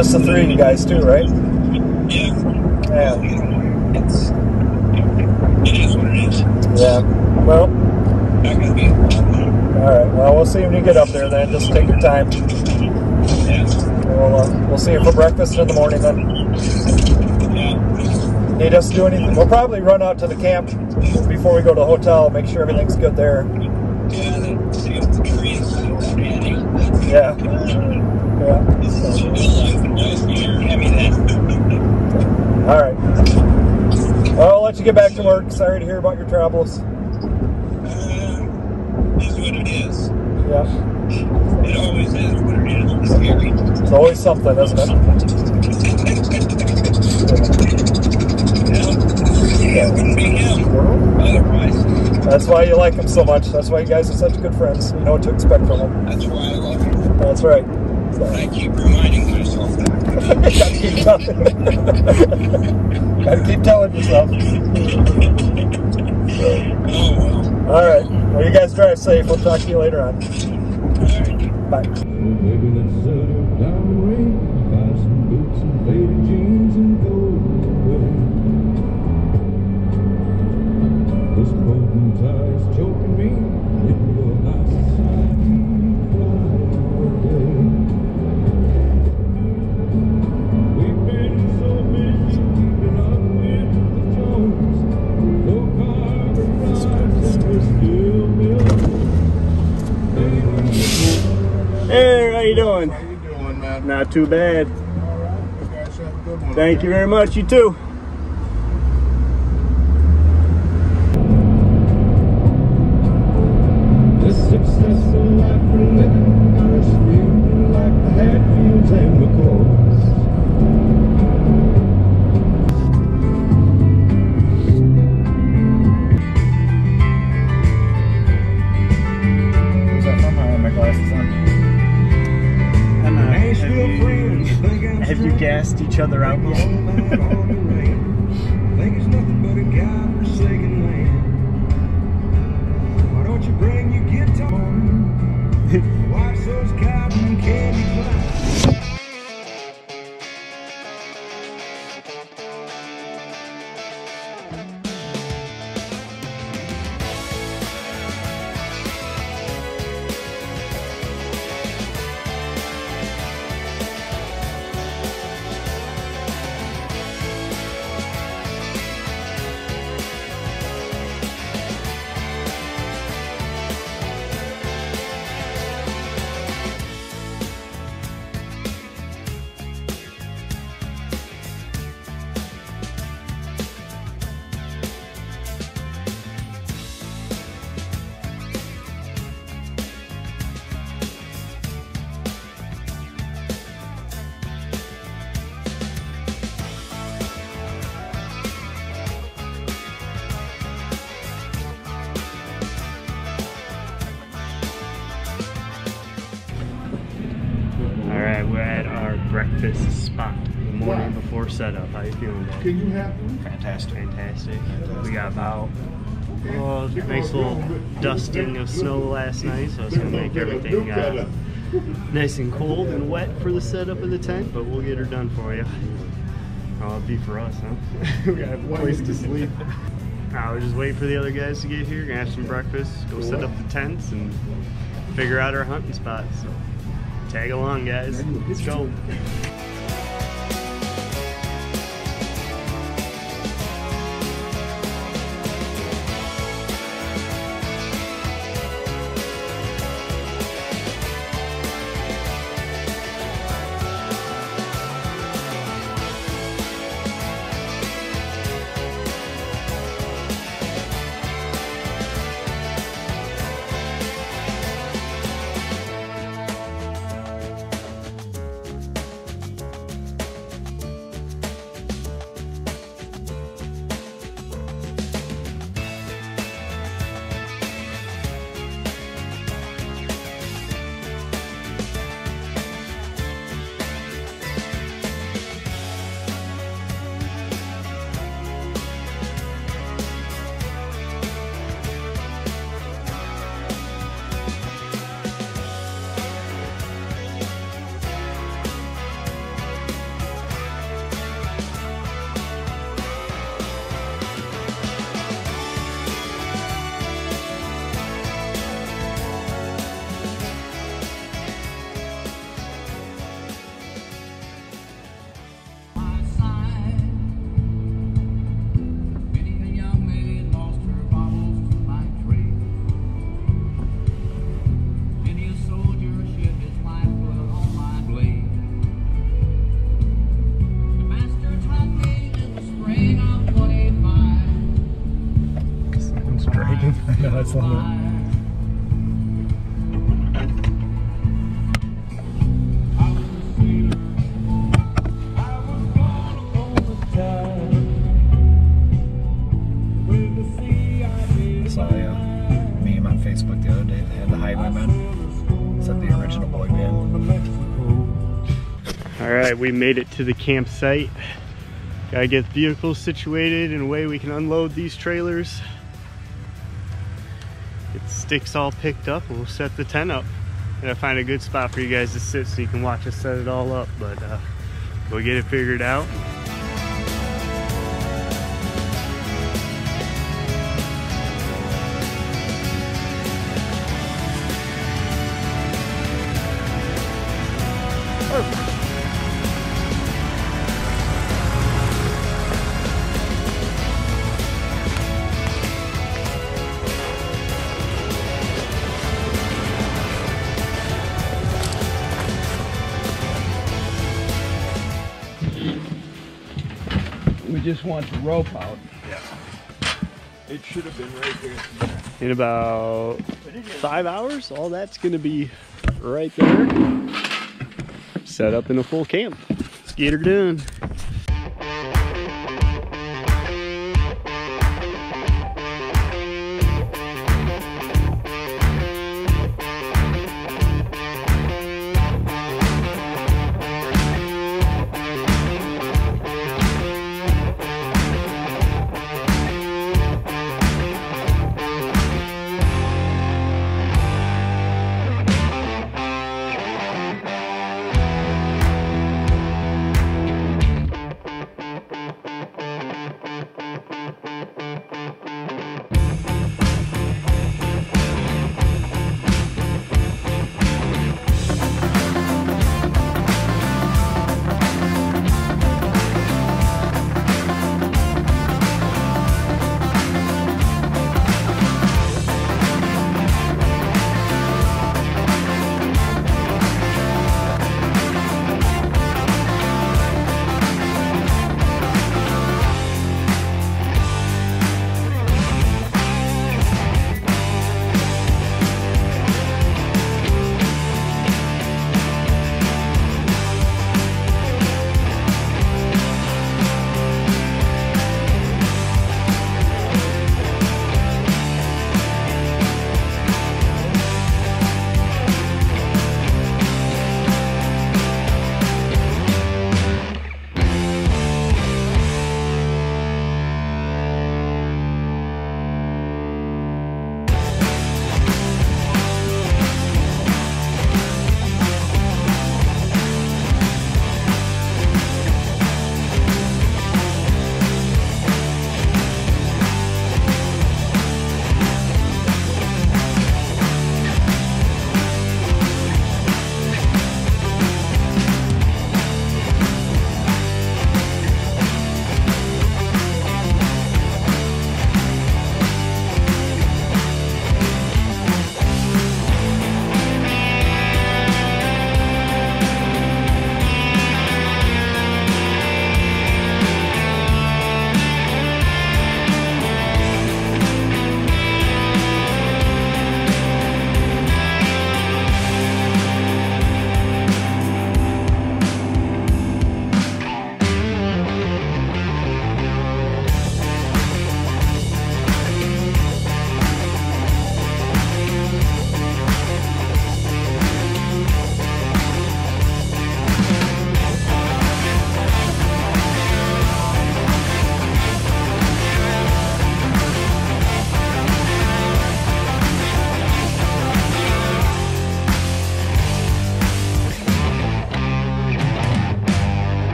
just the three of you guys too, right? Yeah, Yeah. it's it is what it is. Yeah. Well, Not gonna be. all right. Well, we'll see when you get up there then. Just take your time. Yeah, We'll, uh, we'll see you for breakfast in the morning then. yeah. Need us to do anything? We'll probably run out to the camp before we go to the hotel, make sure everything's good there. Yeah, then see if the trees are standing. Yeah. Yeah. This is still life and nice beer. I mean that. All right. Well, I'll let you get back to work. Sorry to hear about your travels. Uh, is what it is. Yeah. It always is what it is. It's scary. It's always something, isn't it? Yeah, it wouldn't be him otherwise. That's why you like him so much. That's why you guys are such good friends. You know what to expect from him. That's why I love him. That's right. And I keep reminding myself that. Gotta keep telling. Yourself. Well. All right. Well, you guys drive safe. We'll talk to you later on. Bye. Down the range, buy some Not too bad. You. Thank you very much. You too. Each other out breakfast spot the morning before setup. How you feeling, Dad? Can you have one? Fantastic. Fantastic. We got about oh, nice little dusting of snow last night, so it's gonna make everything uh, nice and cold and wet for the setup of the tent. But we'll get her done for you. Oh, it'll be for us, huh? we got a place to sleep. I was just waiting for the other guys to get here, gonna have some breakfast, go set up the tents, and figure out our hunting spots. So tag along, guys. Let's go. Right, we made it to the campsite. Gotta get the vehicles situated in a way we can unload these trailers. Get sticks all picked up we'll set the tent up. Gotta find a good spot for you guys to sit so you can watch us set it all up, but uh, we'll get it figured out. We just want the rope out. Yeah. It should have been right here. In about five hours, all that's gonna be right there. Set up in a full camp. Let's get her done.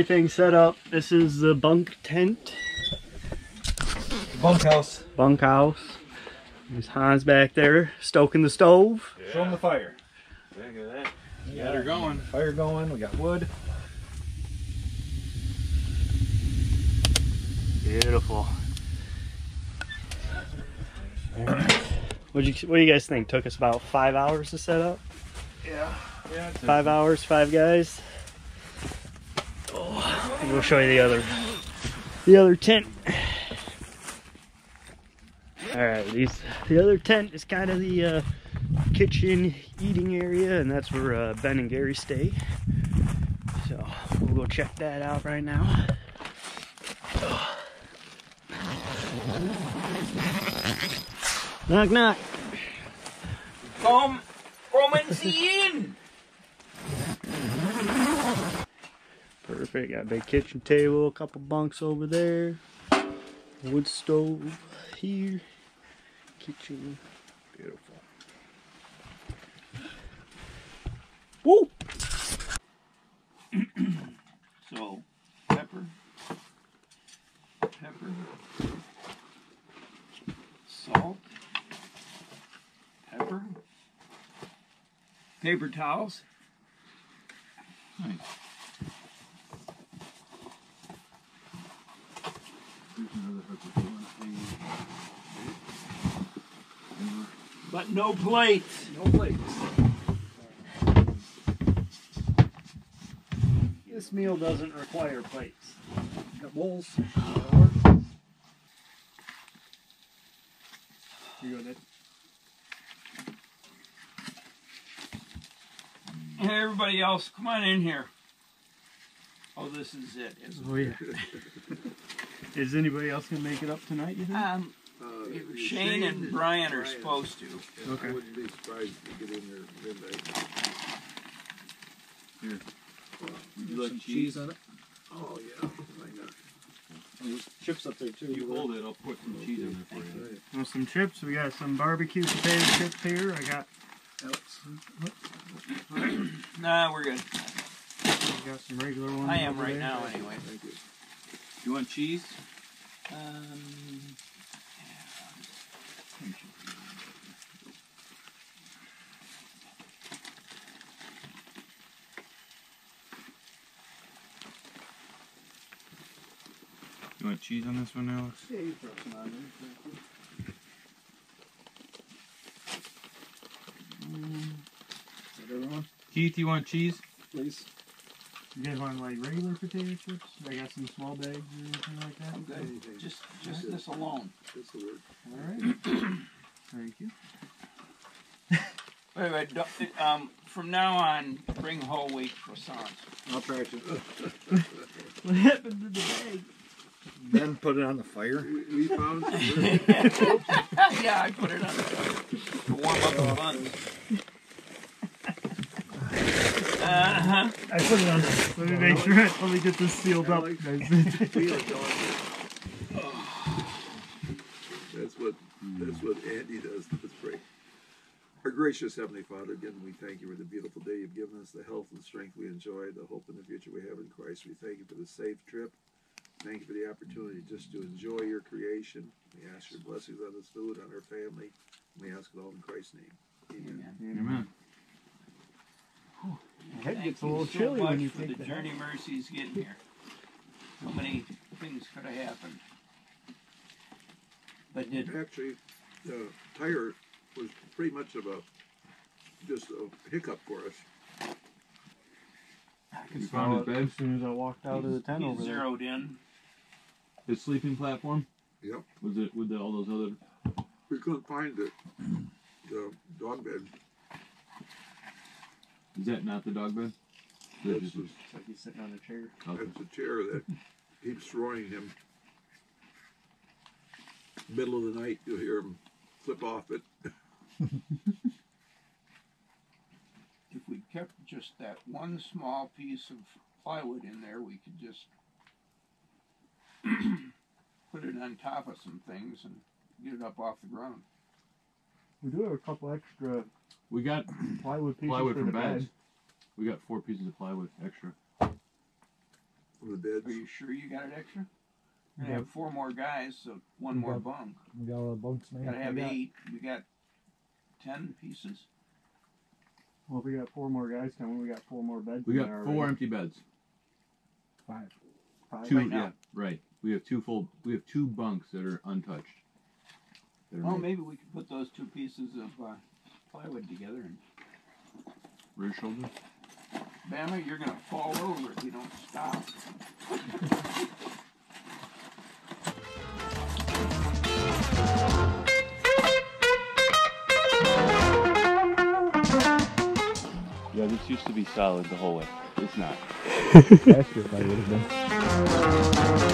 Everything's set up. This is the bunk tent, Bunkhouse. bunkhouse. There's Hans back there stoking the stove. Show them the fire. Look at that. Got her going. Fire going. We got wood. Beautiful. What you What do you guys think? Took us about five hours to set up. Yeah. Yeah. Five hours, five guys. We'll show you the other, the other tent. All right, these the other tent is kind of the uh, kitchen eating area, and that's where uh, Ben and Gary stay. So we'll go check that out right now. Knock knock. Come, come and see in. Perfect. Got a big kitchen table, a couple bunks over there, wood stove here, kitchen. Beautiful. Woo! So, pepper, pepper, salt, pepper, paper towels. Nice. But no plates. No plates. This meal doesn't require plates. Got bowls. You go, Ned. Hey, everybody else, come on in here. Oh, this is it, isn't Oh yeah. Is anybody else gonna make it up tonight? You think? Um, Shane and Brian are supposed to. Okay. I wouldn't be surprised to get in there midnight. Would you like cheese on it? Oh, yeah, why not? There's chips up there too. You hold it, I'll put some cheese in there for you. Right. Want some chips? We got some barbecue potato chips here. I got Alex. Nah, we're good. I got some regular ones. I am over right there. now, anyway. Thank you. You want cheese? Um, You want cheese on this one, Alex? Yeah, you throw some on there. Is that everyone? Keith, you want cheese? Please. You guys want like regular potato chips? I got some small bags or anything like that. I'm good. Anything. Just, just this alone. This will work. All right. Thank you. Wait, wait, don't- um, from now on, bring whole wheat croissants. I'll try to. What happened to the bag? Then put it on the fire. We, we found some yeah, I put it on to warm up the buns. Uh-huh. I put it on. Let me make sure. Let me get this sealed up. Alex. guys. Feel it, don't you? That's what that's what Andy does. Let's pray. Our gracious Heavenly Father, again we thank you for the beautiful day you've given us, the health and strength we enjoy, the hope and the future we have in Christ. We thank you for the safe trip. Thank you for the opportunity just to enjoy your creation. We ask your blessings on this food, on our family. We ask it all in Christ's name. Amen. Amen. My head Thank gets a you little so chilly much when you for take the the journey mercies getting here. So many things could have happened. But did Actually, the tire was pretty much of a just a hiccup for us. You found his bed? As soon as I walked out of the tent he over there. zeroed in. His sleeping platform? Yep. Was it with the, all those other? We couldn't find it. the dog bed. Is that not the dog bed? That That's, just- It's like he's sitting on a chair. okay. that's a chair that keeps throwing him. Middle of the night, you'll hear him flip off it. If we kept just that one small piece of plywood in there, we could just put it on top of some things and get it up off the ground. We do have a couple extra We got plywood pieces plywood for the from beds. bed. We got four pieces of plywood extra. For the beds. Are you sure you got it extra? You're gonna have four more guys, so one more bunk. We got all the bunks made. Gotta have We got- eight. We got ten pieces. Well, if we got four more guys coming, we got four more beds. We got there four already. empty beds. Five. Five. Two, right now. yeah, right. We have two full. We have two bunks that are untouched. That are Oh, made. maybe we could put those two pieces of uh, plywood together and rear shoulder. Bama, you're gonna fall over if you don't stop. Yeah, this used to be solid the whole way. It's not. Last year probably would have been.